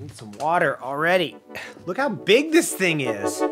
Need some water already. Look how big this thing is.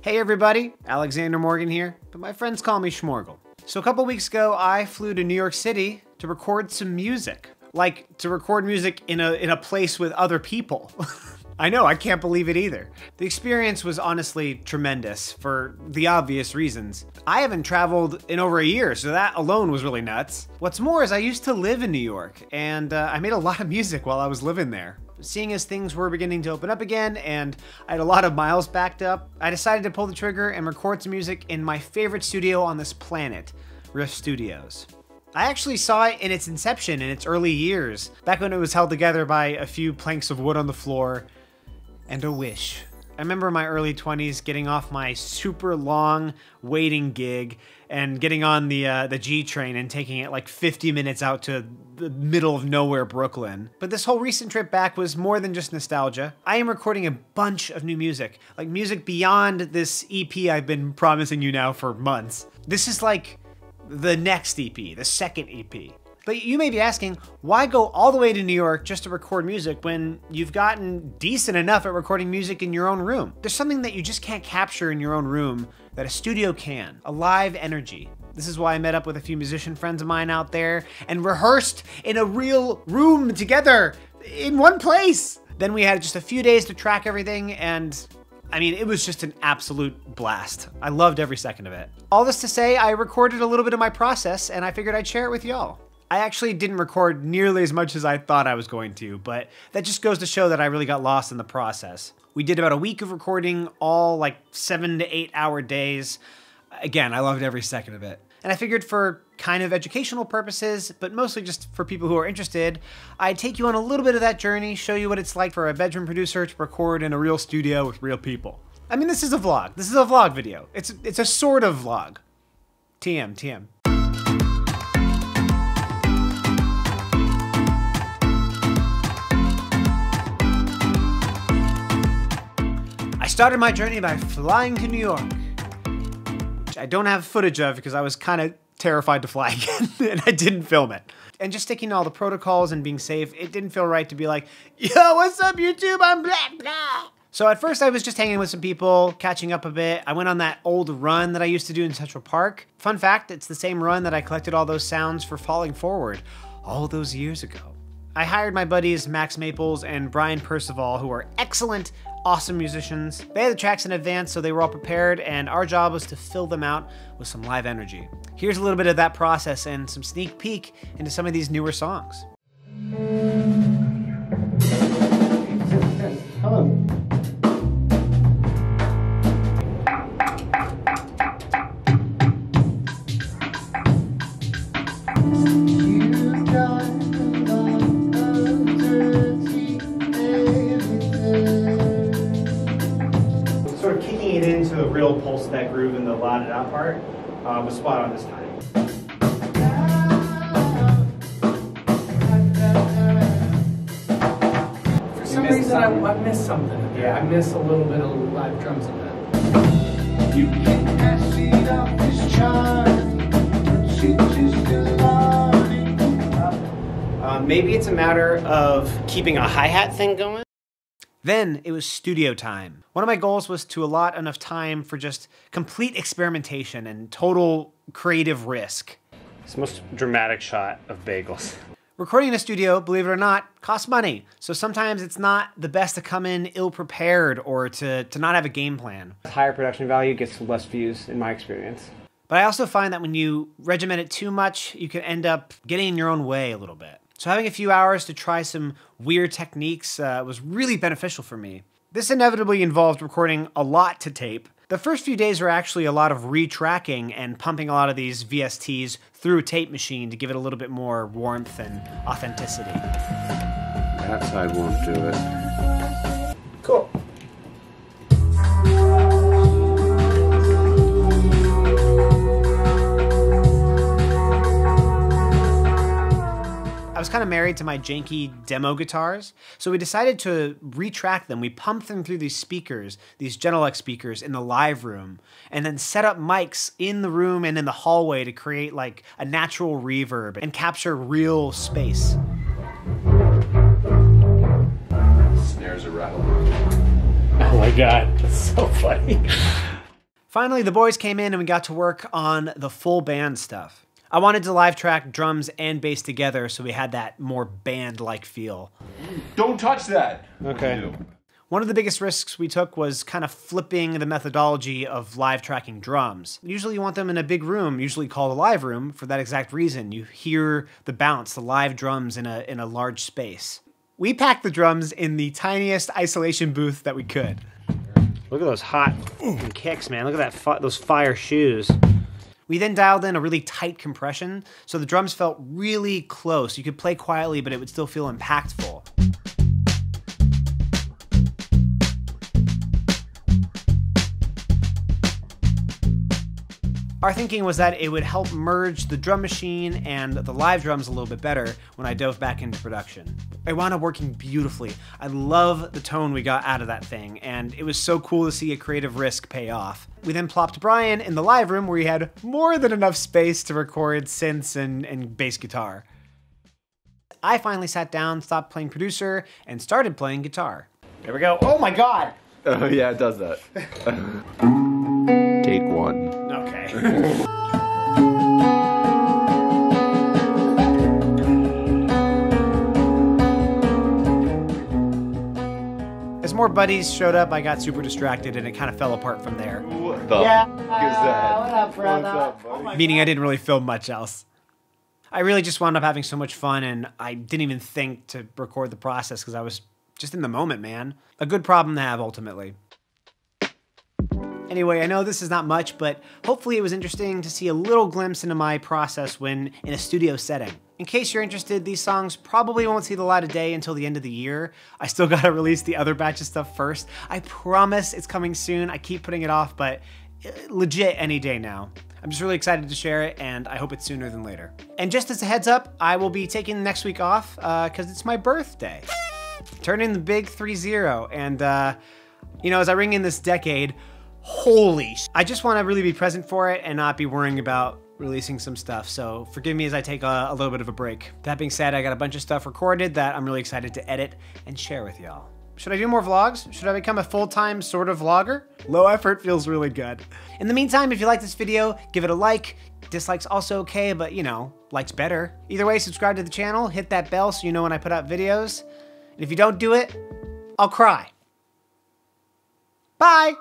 Hey everybody, Alexander Morgan here, but my friends call me Schmorgle. So a couple weeks ago, I flew to New York City to record some music. Like, to record music in a, in a place with other people. I know, I can't believe it either. The experience was honestly tremendous for the obvious reasons. I haven't traveled in over a year, so that alone was really nuts. What's more is I used to live in New York, and uh, I made a lot of music while I was living there. Seeing as things were beginning to open up again and I had a lot of miles backed up, I decided to pull the trigger and record some music in my favorite studio on this planet, Rift Studios. I actually saw it in its inception in its early years, back when it was held together by a few planks of wood on the floor and a wish. I remember my early 20s getting off my super long waiting gig and getting on the uh, the G train and taking it like 50 minutes out to the middle of nowhere Brooklyn. But this whole recent trip back was more than just nostalgia. I am recording a bunch of new music, like music beyond this EP I've been promising you now for months. This is like the next EP, the second EP. But you may be asking, why go all the way to New York just to record music when you've gotten decent enough at recording music in your own room? There's something that you just can't capture in your own room that a studio can, a live energy. This is why I met up with a few musician friends of mine out there and rehearsed in a real room together in one place. Then we had just a few days to track everything and I mean, it was just an absolute blast. I loved every second of it. All this to say, I recorded a little bit of my process and I figured I'd share it with y'all. I actually didn't record nearly as much as I thought I was going to, but that just goes to show that I really got lost in the process. We did about a week of recording, all like seven to eight hour days. Again, I loved every second of it. And I figured for kind of educational purposes, but mostly just for people who are interested, I'd take you on a little bit of that journey, show you what it's like for a bedroom producer to record in a real studio with real people. I mean, this is a vlog. This is a vlog video. It's, it's a sort of vlog. TM, TM. Started my journey by flying to New York, which I don't have footage of because I was kind of terrified to fly again and I didn't film it. And just sticking to all the protocols and being safe, it didn't feel right to be like, yo, what's up, YouTube? I'm blah, blah. So at first I was just hanging with some people, catching up a bit. I went on that old run that I used to do in Central Park. Fun fact, it's the same run that I collected all those sounds for Falling Forward all those years ago. I hired my buddies Max Maples and Brian Percival, who are excellent, awesome musicians. They had the tracks in advance, so they were all prepared, and our job was to fill them out with some live energy. Here's a little bit of that process and some sneak peek into some of these newer songs. Of kicking it into a real pulse of that groove in the loud out part uh, was spot on this time. For some reason, I, something. I missed something. Yeah. I missed a little bit of live drums in that. You can pass it off as charming, but she's just a learning. Uh, maybe it's a matter of keeping a hi-hat thing going. Then it was studio time. One of my goals was to allot enough time for just complete experimentation and total creative risk. It's the most dramatic shot of bagels. Recording in a studio, believe it or not, costs money. So sometimes it's not the best to come in ill prepared or to, to not have a game plan. higher production value gets less views in my experience. But I also find that when you regiment it too much, you can end up getting in your own way a little bit. So having a few hours to try some weird techniques uh, was really beneficial for me. This inevitably involved recording a lot to tape. The first few days were actually a lot of retracking and pumping a lot of these VSTs through a tape machine to give it a little bit more warmth and authenticity. That side won't do it. Kind of married to my janky demo guitars, so we decided to retrack them. We pumped them through these speakers, these Genelec speakers in the live room, and then set up mics in the room and in the hallway to create like a natural reverb and capture real space. Snares are rattling. Oh my god, that's so funny. Finally, the boys came in and we got to work on the full band stuff. I wanted to live track drums and bass together so we had that more band like feel. Don't touch that. Okay. One of the biggest risks we took was kind of flipping the methodology of live tracking drums. Usually, you want them in a big room, usually called a live room, for that exact reason. You hear the bounce, the live drums in a, in a large space. We packed the drums in the tiniest isolation booth that we could. Look at those hot kicks, man. Look at that fi- those fire shoes. We then dialed in a really tight compression, so the drums felt really close. You could play quietly, but it would still feel impactful. Our thinking was that it would help merge the drum machine and the live drums a little bit better when I dove back into production. It wound up working beautifully. I love the tone we got out of that thing, and it was so cool to see a creative risk pay off. We then plopped Brian in the live room where he had more than enough space to record synths and, and bass guitar. I finally sat down, stopped playing producer, and started playing guitar. Here we go. Oh my god! Oh yeah, it does that. Take one. Okay. As more buddies showed up, I got super distracted and it kind of fell apart from there. What the yeah, is uh, that? what up, brother? What's up, buddy? Oh Meaning I didn't really film much else. I really just wound up having so much fun and I didn't even think to record the process because I was just in the moment, man. A good problem to have ultimately. Anyway, I know this is not much, but hopefully it was interesting to see a little glimpse into my process when in a studio setting. In case you're interested, these songs probably won't see the light of day until the end of the year. I still gotta release the other batch of stuff first. I promise it's coming soon. I keep putting it off, but uh, legit any day now. I'm just really excited to share it, and I hope it's sooner than later. And just as a heads up, I will be taking next week off because it's my birthday. Turning the big 3-0, and uh, you know, as I ring in this decade, holy sh- I just want to really be present for it and not be worrying about releasing some stuff. So forgive me as I take a, a little bit of a break. That being said, I got a bunch of stuff recorded that I'm really excited to edit and share with y'all. Should I do more vlogs? Should I become a full-time sort of vlogger? Low effort feels really good. In the meantime, if you like this video, give it a like. Dislikes also okay, but you know, likes better. Either way, subscribe to the channel, hit that bell so you know when I put out videos. And if you don't do it, I'll cry. Bye!